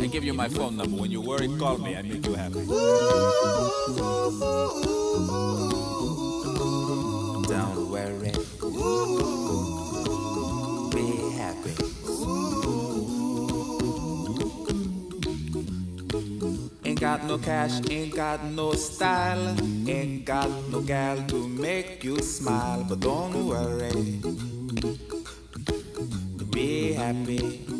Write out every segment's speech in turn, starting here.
I give you my phone number. When you worry, call me. I make you happy. Don't worry. Be happy. Ain't got no cash, ain't got no style, ain't got no gal to make you smile, but don't worry. Be happy.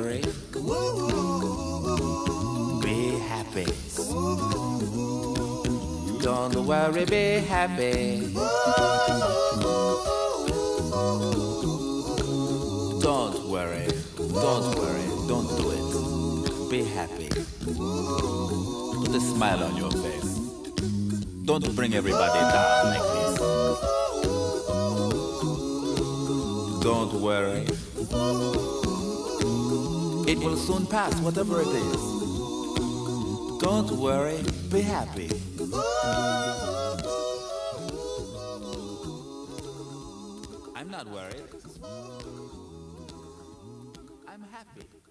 Worry. Be happy. Don't worry, be happy. Don't worry. Don't worry. Don't do it. Be happy. Put a smile on your face. Don't bring everybody down like this. Don't worry. It will soon pass, whatever it is. Don't worry, be happy. I'm not worried. I'm happy.